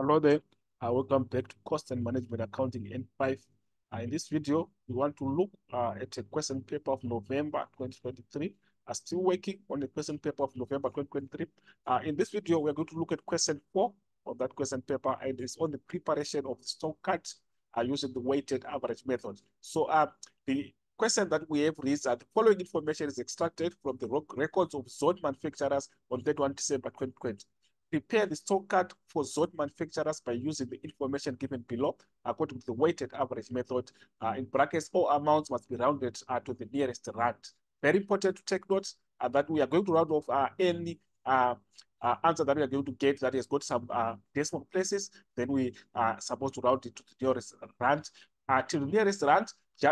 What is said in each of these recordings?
Hello there. Uh, welcome back to Cost and Management Accounting N5. Uh, in this video, we want to look uh, at a question paper of November 2023. Uh, still working on the question paper of November 2023. Uh, in this video, we're going to look at question four of that question paper, and it's on the preparation of the stock cards uh, using the weighted average method. So uh, the question that we have reads that the following information is extracted from the records of zone manufacturers on 31 December 2020 prepare the stock card for zone manufacturers by using the information given below according to the weighted average method. Uh, in brackets, all amounts must be rounded uh, to the nearest rand. Very important to take note uh, that we are going to round off uh, any uh, uh, answer that we are going to get that has got some uh, decimal places. Then we are supposed to round it to the nearest rand. Uh, to the nearest rand ju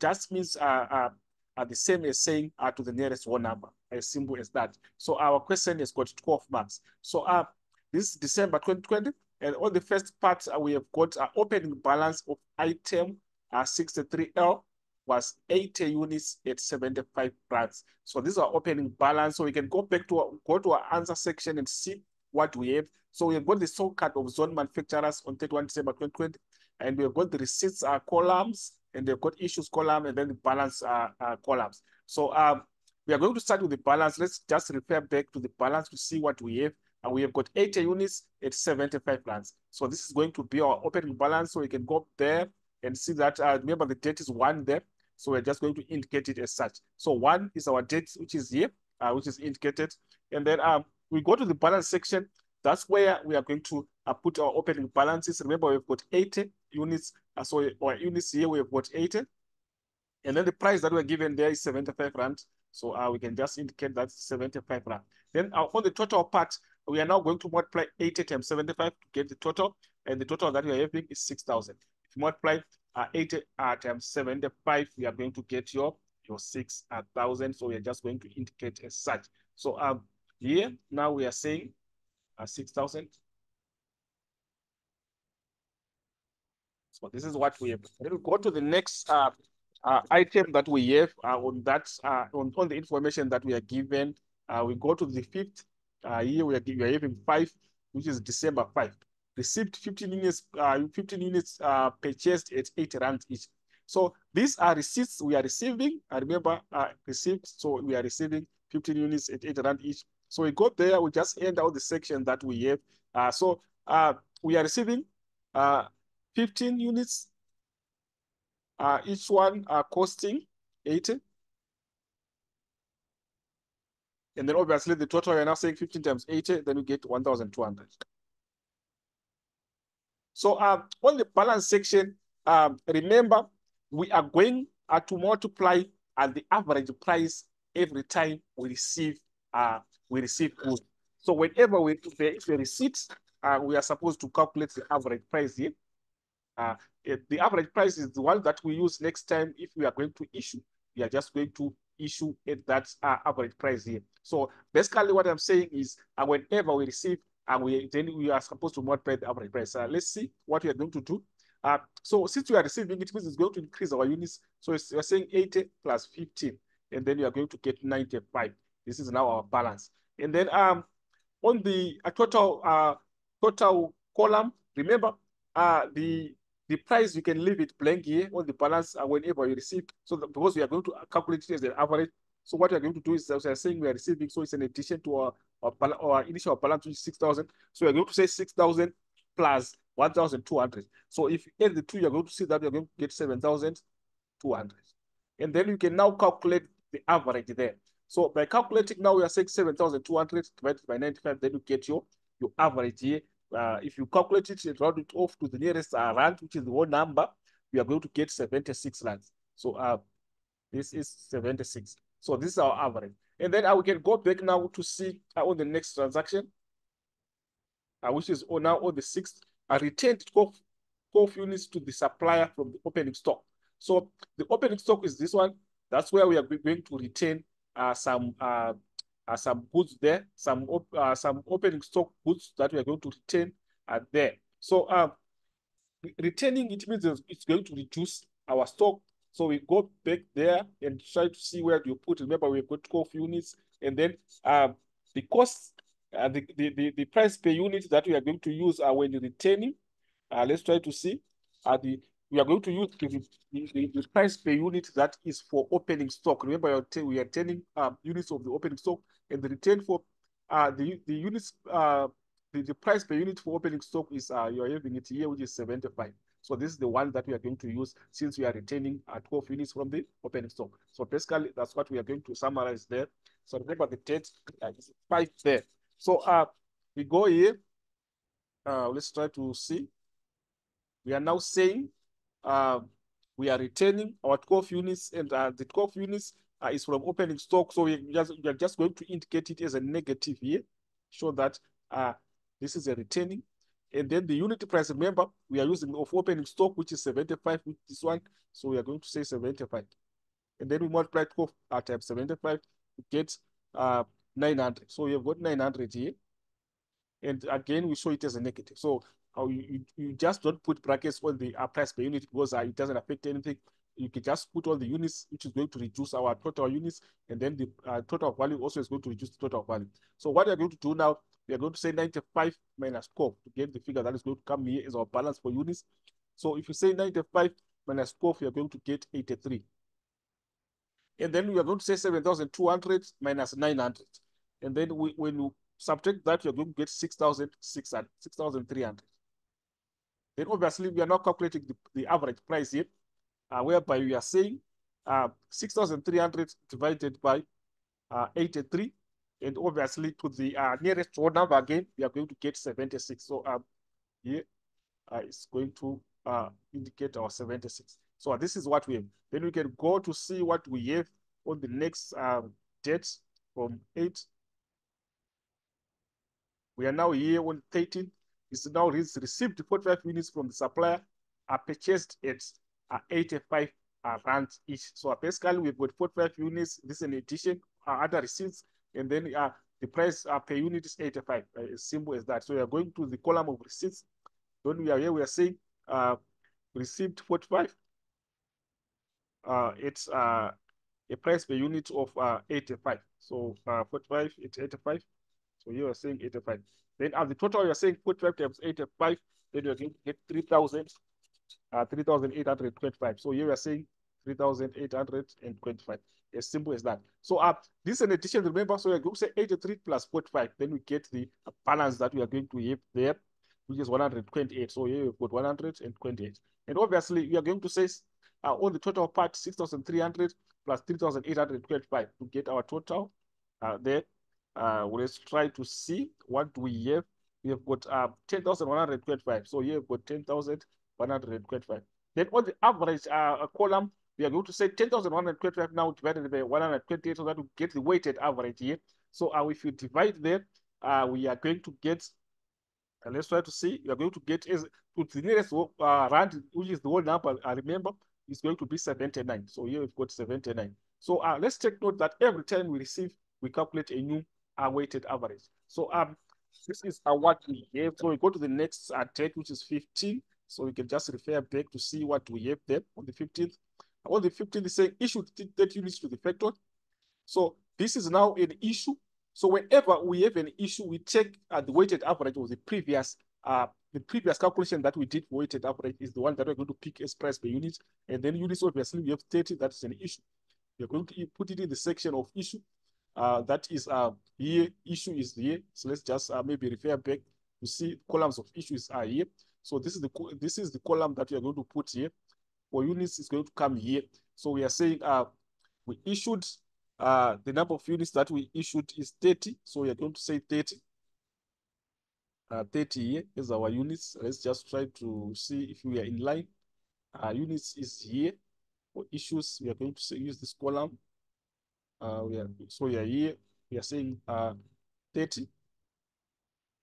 just means uh, uh, the same as saying uh, to the nearest one number as simple as that. So our question has got 12 marks. So uh, this is December 2020, and on the first part, we have got uh, opening balance of item uh, 63L was 80 units at 75 rands. So this is our opening balance. So we can go back to our, go to our answer section and see what we have. So we have got the stock card of zone manufacturers on 31 December 2020, and we have got the receipts uh, columns, and they've got issues column, and then the balance uh, uh, columns. So um, we are going to start with the balance. Let's just refer back to the balance to see what we have. And we have got 80 units at 75 rands. So this is going to be our opening balance. So we can go up there and see that, uh, remember the date is one there. So we're just going to indicate it as such. So one is our date, which is here, uh, which is indicated. And then um, we go to the balance section. That's where we are going to uh, put our opening balances. Remember, we've got 80 units. Uh, so our units here, we have got 80. And then the price that we're given there is 75 rand. So uh, we can just indicate that 75 rand. Then uh, on the total part, we are now going to multiply 80 times 75 to get the total. And the total that we are having is 6,000. If you multiply uh, 80 uh, times 75, we are going to get your, your 6,000. So we are just going to indicate as such. So um, here, now we are saying uh, 6,000. So this is what we have. Then we go to the next uh, uh, item that we have uh, on that uh, on, on the information that we are given. Uh, we go to the fifth. Uh, here we are, we are having five, which is December 5. Received 15 units, uh, 15 units purchased at 80 rand each. So these are receipts we are receiving. I remember uh, received, so we are receiving 15 units at 80 rand each. So we go there, we just end out the section that we have. So we are receiving uh, 15 units uh, each one are costing 80. And then obviously the total you're now saying 15 times 80, then you get 1,200. So um, on the balance section, um, remember, we are going uh, to multiply at the average price every time we receive uh, we receive goods. So whenever we the, the receipt, uh, we are supposed to calculate the average price here. Uh, the average price is the one that we use next time if we are going to issue. We are just going to issue at that uh, average price here. So basically what I'm saying is uh, whenever we receive, and uh, we then we are supposed to multiply the average price. Uh, let's see what we are going to do. Uh, so since we are receiving, it means it's going to increase our units. So we're saying 80 plus 15, and then you are going to get 95. This is now our balance. And then um, on the uh, total uh, total column, remember uh, the the price, you can leave it blank here on the balance uh, whenever you receive. So the, because we are going to calculate it as an average. So what we're going to do is, as we are saying, we are receiving. So it's an addition to our, our, our initial balance, which is 6,000. So we're going to say 6,000 plus 1,200. So if you add the two, you're going to see that you're going to get 7,200. And then you can now calculate the average there. So by calculating now, we are saying 7,200 divided by 95, then you get your, your average here uh, if you calculate it and round it off to the nearest uh, rand, which is the whole number, we are going to get 76 rands. So uh, this is 76. So this is our average. And then we can go back now to see uh, on the next transaction, uh, which is on now on the 6th, I returned 12, 12 units to the supplier from the opening stock. So the opening stock is this one. That's where we are going to retain uh, some uh, uh, some goods there, some op uh, some opening stock goods that we are going to retain are there. So um, retaining it means it's going to reduce our stock. So we go back there and try to see where you put. Remember, we've got 12 units, and then um, the cost uh, the, the, the, the price per unit that we are going to use uh, when returning. Uh, let's try to see. Uh, the we are going to use the, the, the, price per unit that is for opening stock. Remember, we are turning um, units of the opening stock, and the return for uh, the the units uh, the, the price per unit for opening stock is uh, you are having it here, which is 75. So this is the one that we are going to use since we are retaining uh, 12 units from the opening stock. So basically, that's what we are going to summarize there. So remember the date uh, is five there. So uh, we go here. Uh, let's try to see. We are now saying uh, we are retaining our 12 units and uh, the 12 units uh, is from opening stock. So we, just, we are just going to indicate it as a negative here. Show that uh, this is a retaining. And then the unit price, remember, we are using of opening stock, which is 75 with this one. So we are going to say 75. And then we multiply 12 at times 75 to get uh, 900. So we have got 900 here. And again, we show it as a negative. So uh, you, you just don't put brackets on the uh, price per unit because uh, it doesn't affect anything. You can just put all the units, which is going to reduce our total units. And then the uh, total value also is going to reduce the total value. So what we're going to do now, we are going to say 95 minus 12 to get the figure that is going to come here as our balance for units. So if you say 95 minus 12, you're going to get 83. And then we are going to say 7,200 minus 900. And then we, when you subtract that, you're going to get 6,300. 6, then obviously, we are now calculating the, the average price uh, whereby we are saying uh, 6,300 divided by uh, 83 and obviously to the uh, nearest whole number again, we are going to get 76. So um, here uh, it's going to uh, indicate our 76. So this is what we have. Then we can go to see what we have on the next um, date from 8. We are now here on 13. It's now received 45 units from the supplier, are purchased at uh, 85 uh, rand each. So basically we've got 45 units. This is an addition, uh, other receipts and then uh, the price uh, per unit is 85, uh, as simple as that. So we are going to the column of receipts. When we are here, we are saying uh, received 45. Uh, it's uh, a price per unit of uh, 85. So uh, 45, it's 85. So you are saying 85. Then at the total, you are saying 45 times 85, then you're going to get 3,000, uh, 3,825. So here we are saying 3,825. As simple as that. So uh, this is an addition, remember, so we're going to say 83 plus 45, then we get the balance that we are going to have there, which is 128. So here we've got 128. And obviously, we are going to say uh, on the total part, 6,300 plus 3,825 to get our total uh, there. Uh, let's try to see what we have. We have got uh, 10,125. So here we've got 10,125. Then on the average uh, column, we are going to say 10,125 now divided by 128 so that we get the weighted average here. So uh, if you divide that, uh, we are going to get, uh, let's try to see, we are going to get as to the nearest uh, rand, which is the whole number, I remember, is going to be 79. So here we've got 79. So uh, let's take note that every time we receive, we calculate a new uh, weighted average. So um, this is uh, what we have. So we go to the next uh, date, which is 15. So we can just refer back to see what we have there on the 15th. On the 15th, is saying issue 30 units to the factor. So this is now an issue. So whenever we have an issue, we check uh, the weighted average of the previous uh, the previous calculation that we did weighted average is the one that we're going to pick as price per unit. And then units, obviously, we have 30, that's an issue. We're going to put it in the section of issue. Uh, that is uh, here, issue is here. So let's just uh, maybe refer back to see columns of issues are here. So this is the this is the column that we are going to put here for units is going to come here. So we are saying uh, we issued, uh, the number of units that we issued is 30. So we are going to say 30. Uh, 30 here is our units. Let's just try to see if we are in line. Uh, units is here. For issues, we are going to say, use this column. Uh, we are, so we are here. We are saying uh, 30.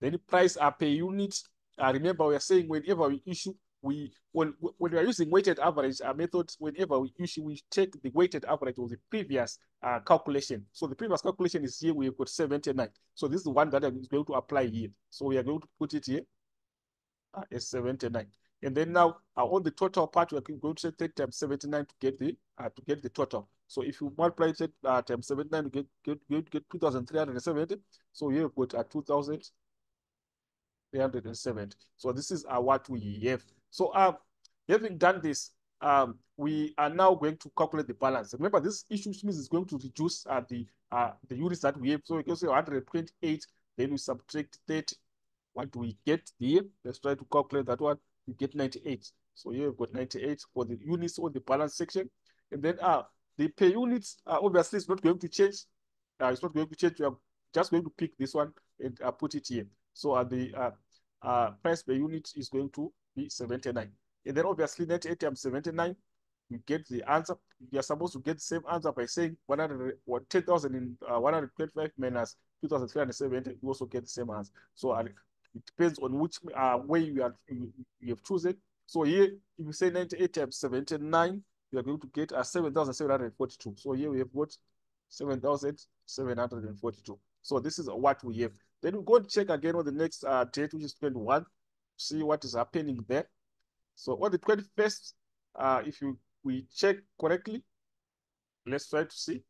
Then the price uh, per unit. Uh, remember, we are saying whenever we issue, we when when we are using weighted average uh, methods, whenever we issue, we take the weighted average of the previous uh, calculation. So the previous calculation is here, we've got 79. So this is the one that is going to apply here. So we are going to put it here uh, as 79. And then now uh, on the total part, we're going to say 30 times 79 to get the uh, to get the total. So if you multiply it uh, times 79, you get get get, get 2,370. So you've got uh, 2,370. So this is uh, what we have. So uh, having done this, um, we are now going to calculate the balance. Remember, this issue means is going to reduce uh, the uh, the units that we have. So we can say 128, then we subtract 30. What do we get here? Let's try to calculate that one. We get 98. So here we've got 98 for the units on the balance section. And then uh, the per units, uh, obviously, it's not going to change. Uh, it's not going to change. We are just going to pick this one and uh, put it here. So uh, the uh, uh, price per unit is going to be 79. And then obviously 98 times 79, you get the answer. You are supposed to get the same answer by saying 100 or 10,000 in uh, 125 minus 2,370, you also get the same answer. So uh, it depends on which uh, way you, are, you, you have chosen. So here, if you say 98 times 79, you are going to get a 7,742. So here we have got 7,742. So this is what we have. Then we go and check again on the next uh, date, which is 21, see what is happening there. So on the 21st, uh, if you we check correctly, let's try to see.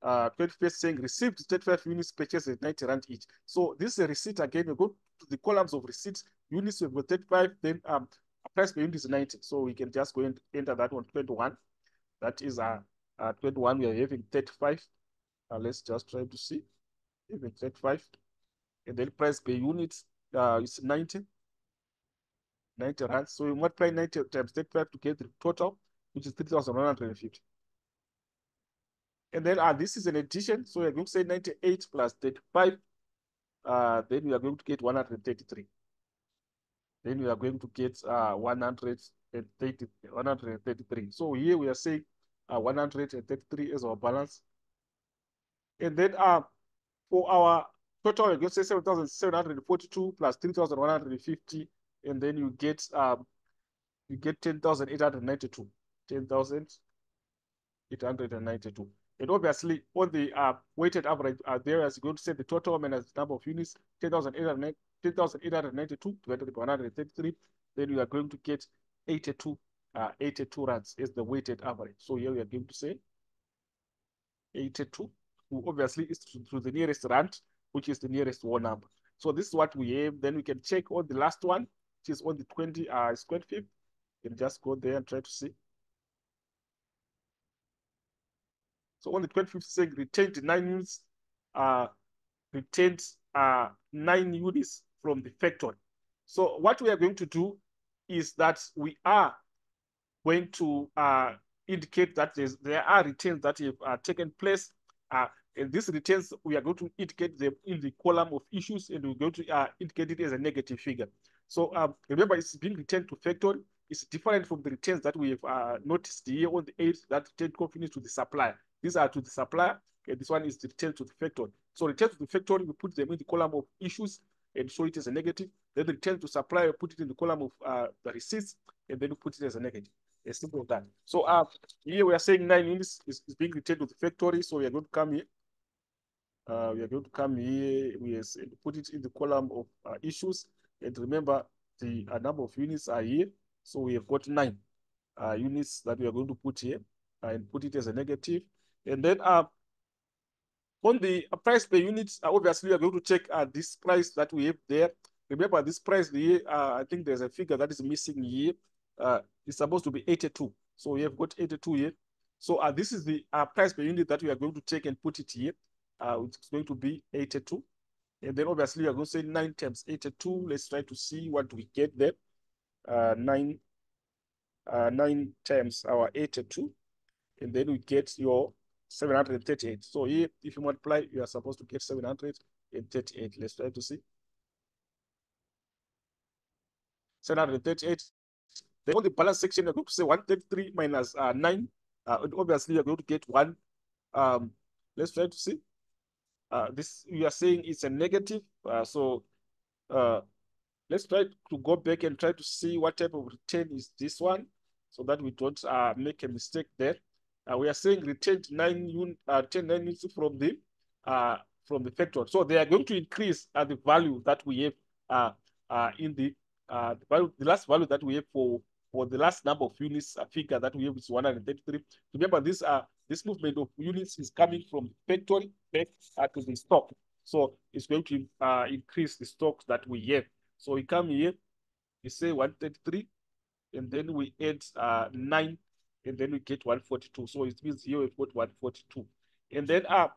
Uh, 21st saying received 35 units purchased at 90 rand each. So this is a receipt again. You go to the columns of receipts, units we've got 35, then um, price per unit is 90. So we can just go and enter that one 21. That is uh, uh 21, we are having 35. Uh, let's just try to see. Even 35. And then price per unit uh, is 90. 90 rands. So you multiply 90 times 35 to get the total, which is 3,150. And then uh, this is an addition. So we're going to say 98 plus 35. Uh, then we are going to get 133. Then we are going to get uh, 130, 133. So here we are saying uh, 133 is our balance. And then uh, for our total, going to say 7,742 plus 3,150 and then you get um you get 10,892. 10,892. And obviously, on the uh, weighted average, uh, there is going to say the total minus number of units, 10,892 divided by 133. Then you are going to get 82, uh, 82 rands is the weighted average. So here we are going to say 82, who obviously is to the nearest rand, which is the nearest whole number. So this is what we have. Then we can check on the last one which is on the 20, uh, it's 25th. You can just go there and try to see. So on the 25th, saying retained nine units, uh, retained uh, nine units from the factory. So what we are going to do is that we are going to uh, indicate that there are returns that have uh, taken place. Uh, and these returns, we are going to indicate them in the column of issues and we're going to uh, indicate it as a negative figure. So um, remember, it's being returned to factory. It's different from the returns that we have uh, noticed here on the 8th that return confidence to the supplier. These are to the supplier, and this one is the return to the factory. So return to the factory, we put them in the column of issues and show it as a negative. Then the return to supplier, put it in the column of uh, the receipts, and then we put it as a negative. As simple as that. So uh, here we are saying nine units is, is being returned to the factory. So we are going to come here. Uh, we are going to come here. We put it in the column of uh, issues. And remember, the uh, number of units are here. So we have got nine uh, units that we are going to put here uh, and put it as a negative. And then uh, on the price per unit, obviously we are going to check this price that we have there. Remember this price here, I think there's a figure that is missing here. It's supposed to be 82. So we have got 82 here. So this is the price per unit that we are going to take and put it here. Uh, it's going to be 82. And then obviously you're going to say 9 times 82. Let's try to see what we get there. Uh, 9, uh, 9 times our 82. And then we get your 738. So here, if you multiply, you are supposed to get 738. Let's try to see. 738. Then on the balance section, you're going to say 133 minus uh, 9. Uh, obviously, you're going to get 1. Um, let's try to see. Uh, this you are saying it's a negative. Uh, so uh, let's try to go back and try to see what type of return is this one so that we don't uh, make a mistake there. Uh, we are saying retained nine un uh, 10 nine units from the uh, from the factory. So they are going to increase uh, the value that we have uh, uh, in the uh, the, value, the last value that we have for for the last number of units a figure that we have is 133. Remember, this uh this movement of units is coming from factory back uh, to the stock. So it's going to uh, increase the stocks that we have. So we come here, we say 133, and then we add uh, 9, and then we get 142. So it means here we've got 142. And then uh,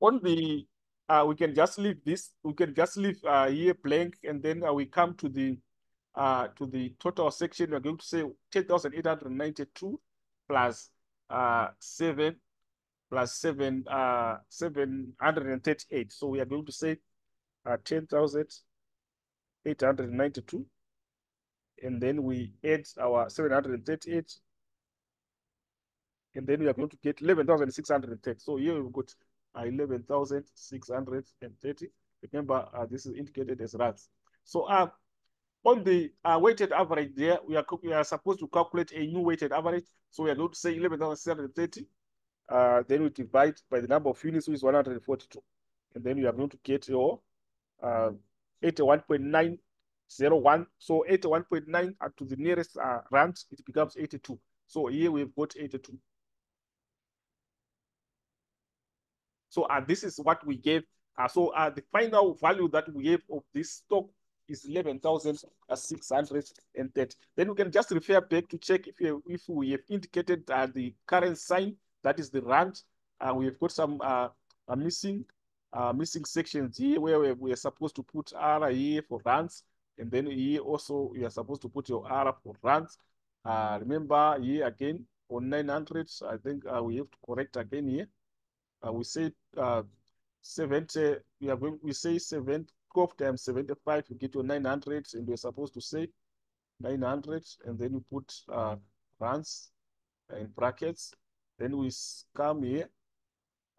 on the, uh, we can just leave this, we can just leave uh, here blank, and then uh, we come to the uh, to the total section, we're going to say 10,892 plus uh, 7 plus 7, uh, 738. So we are going to say uh, 10,892. And then we add our 738. And then we are going to get 11,630. So here we've got uh, 11,630. Remember, uh, this is indicated as rands. So uh, on the uh, weighted average there, we are, we are supposed to calculate a new weighted average. So we are going to say 11,730. Uh, then we divide by the number of units, which is 142. And then we are going to get your uh, 81.901. So 81.9 to the nearest uh, rand, it becomes 82. So here we've got 82. So uh, this is what we gave. Uh, so uh, the final value that we have of this stock is 11,630. Then we can just refer back to check if, if we have indicated uh, the current sign, that is the rand. Uh, we have got some uh, missing uh, missing sections here where we, we are supposed to put R here for rands. And then here also you are supposed to put your R for rands. Uh, remember here again on 900, I think uh, we have to correct again here. Uh, we say uh, 70, we are going, we say 70, 12 times 75, you get your 900, and we're supposed to say 900, and then you put uh, rands in brackets. Then we come here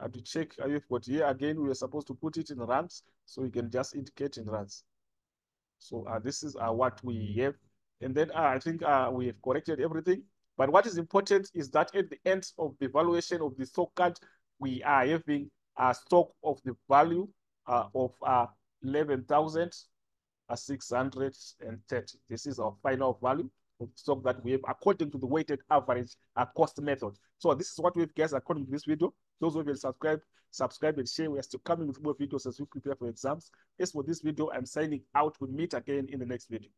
and to check if what here again, we are supposed to put it in runs, so you can just indicate in runs. So uh, this is uh, what we have. And then uh, I think uh, we have corrected everything. But what is important is that at the end of the valuation of the stock card, we are having a stock of the value uh, of uh, 11,630. This is our final value of stock that we have according to the weighted average cost method. So this is what we've guessed according to this video. Those who will subscribe, subscribe and share. We are still coming with more videos as we prepare for exams. As for this video, I'm signing out. We'll meet again in the next video.